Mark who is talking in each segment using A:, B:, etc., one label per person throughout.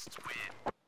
A: Counter-terrorists win.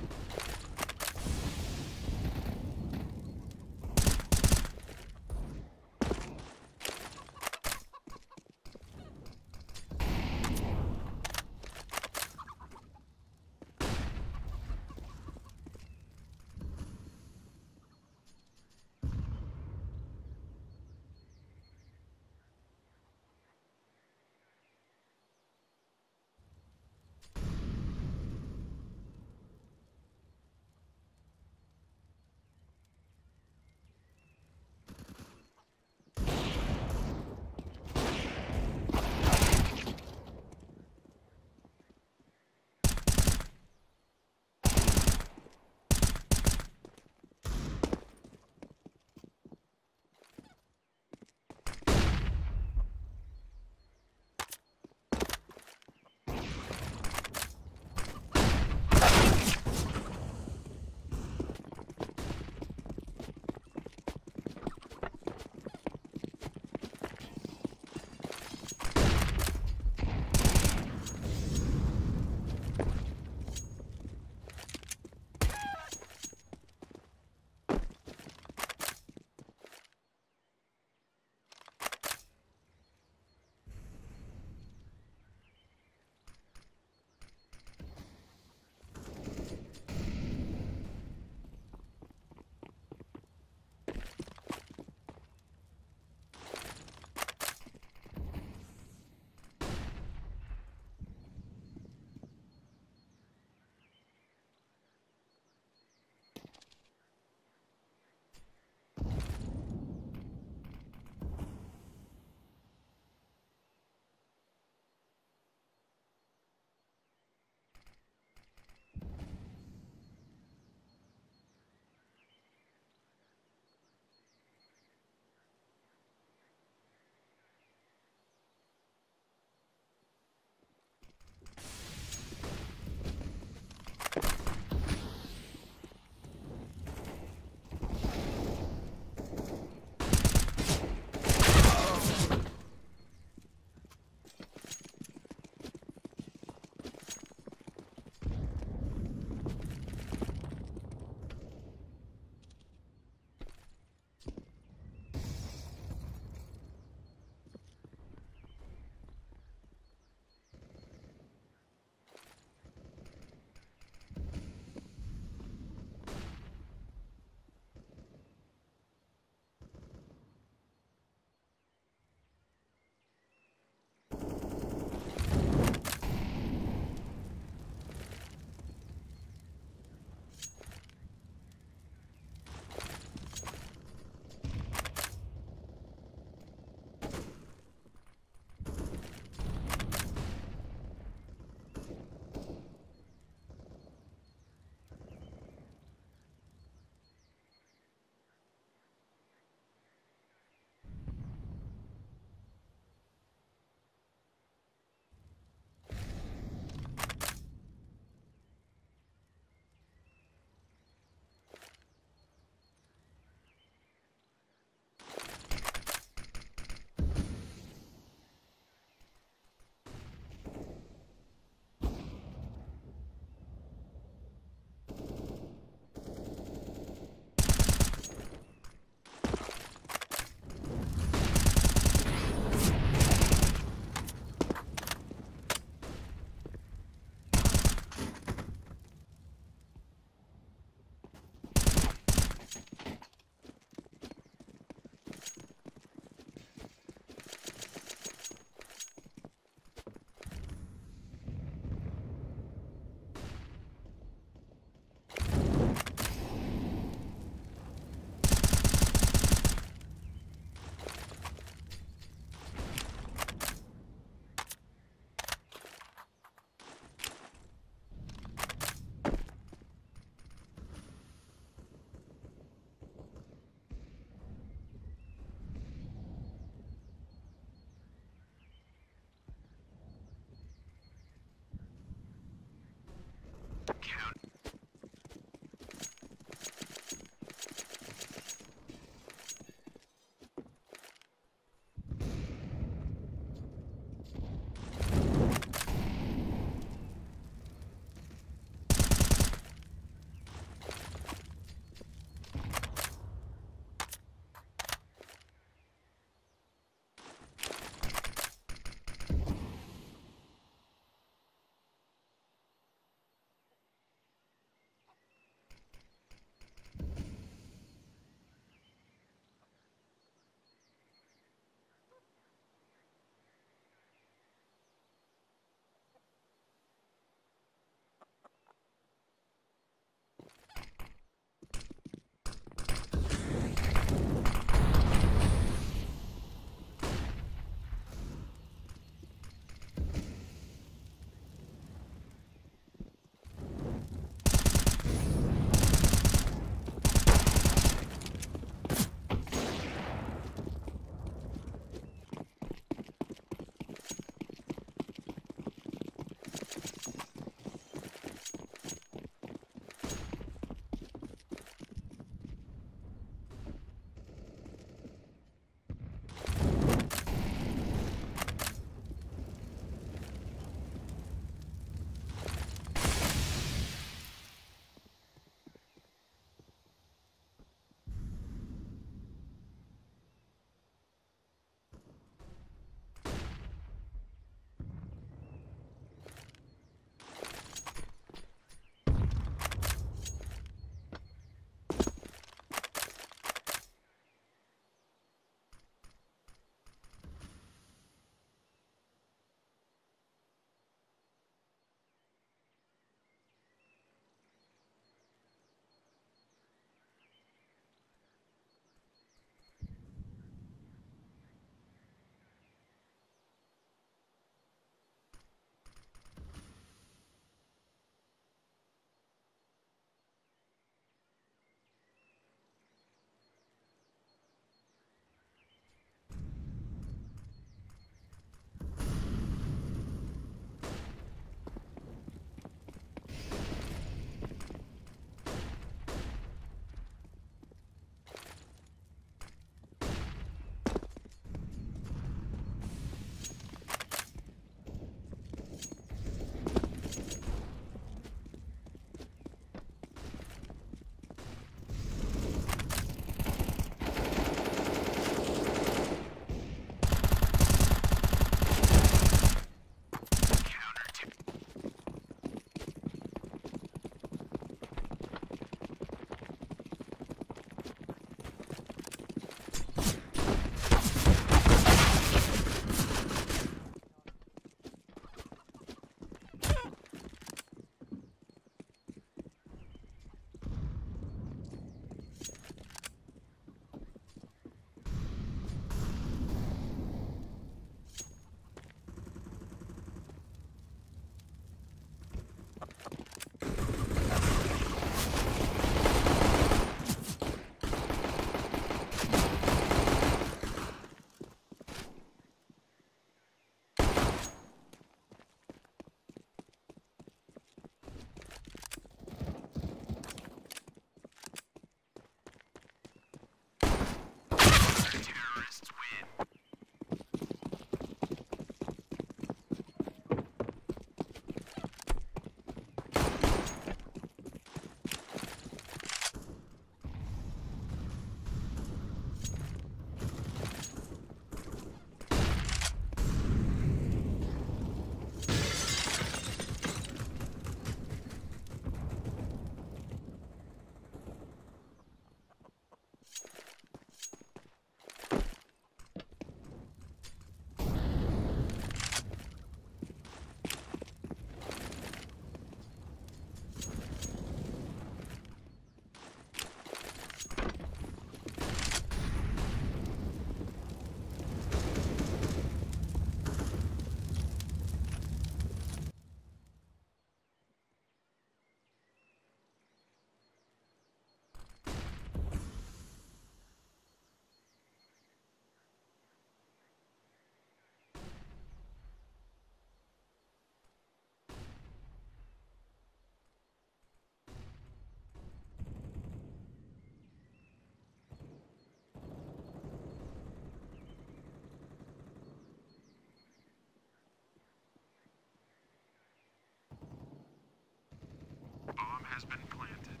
A: has been planted.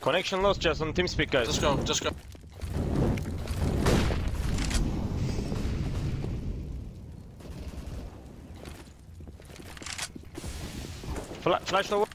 B: Connection lost just on TeamSpeak, guys.
C: Just go, just go.
B: Fla flash low.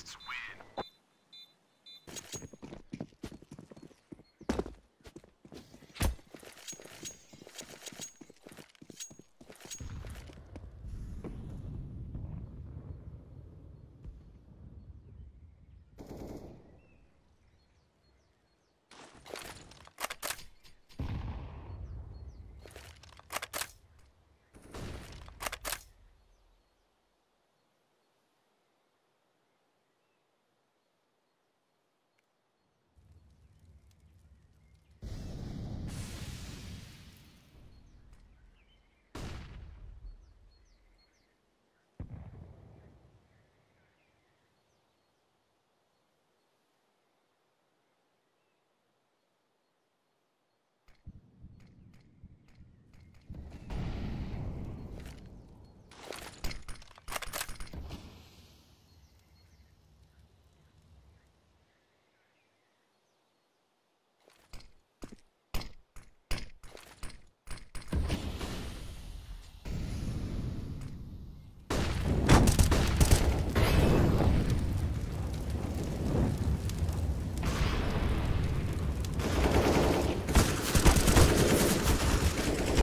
B: exists.